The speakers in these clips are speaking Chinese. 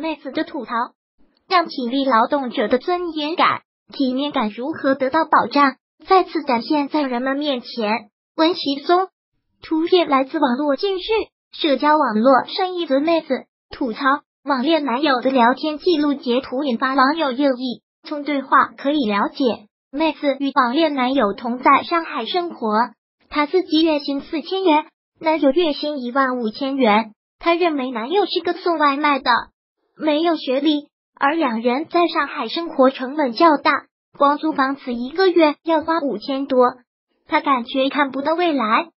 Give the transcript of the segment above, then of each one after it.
妹子的吐槽，让体力劳动者的尊严感、体面感如何得到保障，再次展现在人们面前。温习松图片来自网络。近日，社交网络上一则妹子吐槽网恋男友的聊天记录截图，引发网友热议。从对话可以了解，妹子与网恋男友同在上海生活，她自己月薪四千元，男友月薪一万五千元。她认为男友是个送外卖的，没有学历，而两人在上海生活成本较大，光租房子一个月要花五千多。她感觉看不到未来。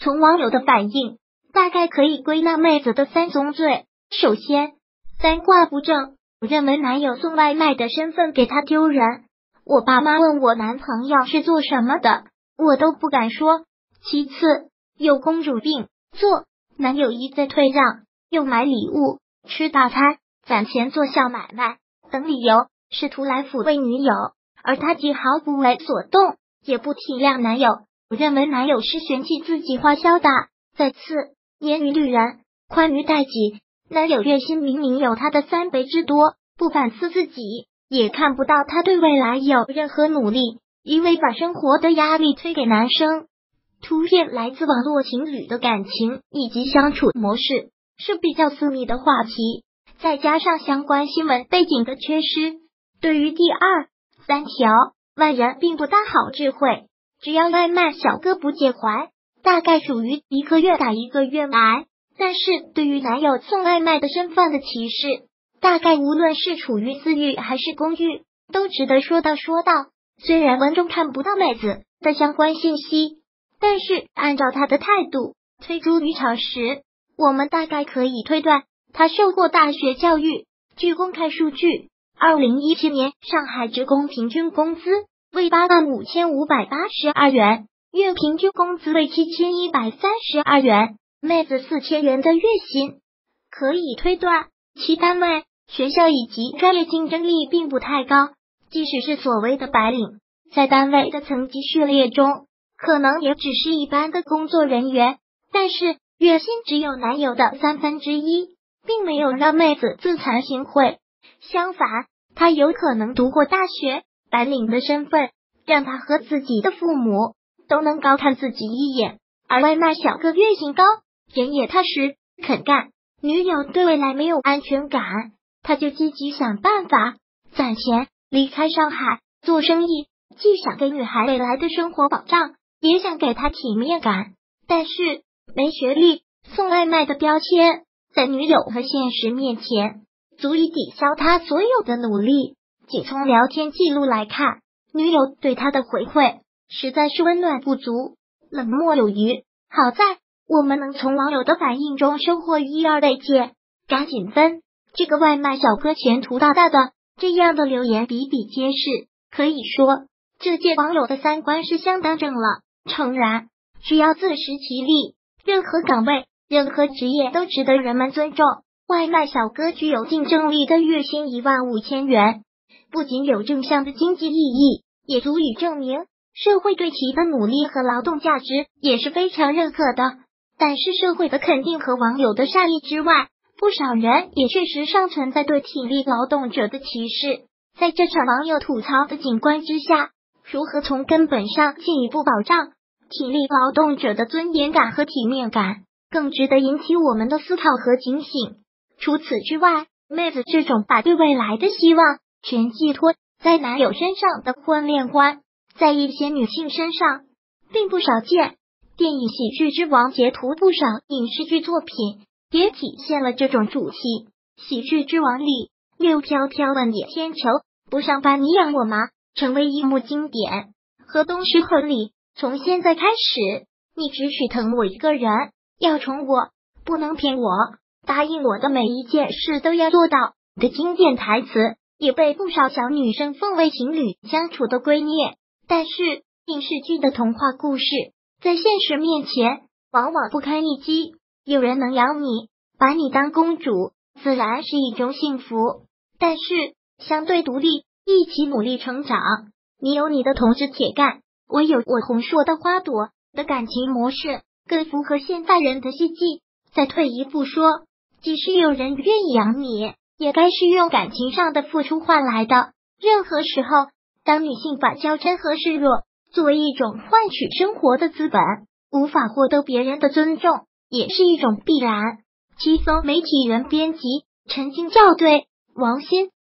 从网友的反应，大概可以归纳妹子的三宗罪：首先，三观不正，认为男友送外卖的身份给她丢人。我爸妈问我男朋友是做什么的，我都不敢说。其次，有公主病，做。男友一再退让，又买礼物、吃大餐、攒钱做小买卖等理由，试图来抚慰女友，而他既毫不为所动，也不体谅男友，认为男友是嫌弃自己花销大。再次，严于律人，宽于待己。男友月薪明明有他的三倍之多，不反思自己，也看不到他对未来有任何努力，一味把生活的压力推给男生。图片来自网络情侣的感情以及相处模式，是比较私密的话题，再加上相关新闻背景的缺失，对于第二三条外人并不大好智慧。只要外卖小哥不介怀，大概属于一个月打一个月来。但是对于男友送外卖的身份的歧视，大概无论是处于私域还是公寓，都值得说道说道。虽然文中看不到妹子的相关信息。但是，按照他的态度推出渔场时，我们大概可以推断他受过大学教育。据公开数据，二零一七年上海职工平均工资为八万五千五百八十二元，月平均工资为七千一百三十二元，妹子四千元的月薪，可以推断其单位、学校以及专业竞争力并不太高。即使是所谓的白领，在单位的层级序列中。可能也只是一般的工作人员，但是月薪只有男友的三分之一，并没有让妹子自惭形秽。相反，他有可能读过大学，白领的身份让他和自己的父母都能高看自己一眼。而外卖小哥月薪高，人也踏实肯干，女友对未来没有安全感，他就积极想办法攒钱离开上海做生意，既想给女孩未来的生活保障。也想给她体面感，但是没学历、送外卖的标签，在女友和现实面前，足以抵消他所有的努力。仅从聊天记录来看，女友对他的回馈实在是温暖不足、冷漠有余。好在我们能从网友的反应中收获一二慰藉。赶紧分，这个外卖小哥前途大大的，这样的留言比比皆是。可以说，这届网友的三观是相当正了。诚然，只要自食其力，任何岗位、任何职业都值得人们尊重。外卖小哥具有竞争力的月薪一万五千元，不仅有正向的经济意义，也足以证明社会对其的努力和劳动价值也是非常认可的。但是，社会的肯定和网友的善意之外，不少人也确实尚存在对体力劳动者的歧视。在这场网友吐槽的景观之下，如何从根本上进一步保障？体力劳动者的尊严感和体面感，更值得引起我们的思考和警醒。除此之外，妹子这种把对未来的希望全寄托在男友身上的婚恋观，在一些女性身上并不少见。电影《喜剧之王》截图不少影视剧作品，也体现了这种主题。《喜剧之王》里，六飘飘问野天球：“不上班你养我吗？”成为一幕经典。河东狮吼里。从现在开始，你只许疼我一个人，要宠我，不能骗我，答应我的每一件事都要做到。的经典台词也被不少小女生奉为情侣相处的圭臬。但是电视剧的童话故事在现实面前往往不堪一击。有人能养你，把你当公主，自然是一种幸福。但是相对独立，一起努力成长。你有你的同志铁干。我有我红硕的花朵的感情模式，更符合现代人的心境。再退一步说，即使有人愿意养你，也该是用感情上的付出换来的。任何时候，当女性把娇嗔和示弱作为一种换取生活的资本，无法获得别人的尊重，也是一种必然。七松媒体人编辑陈静校对，王鑫。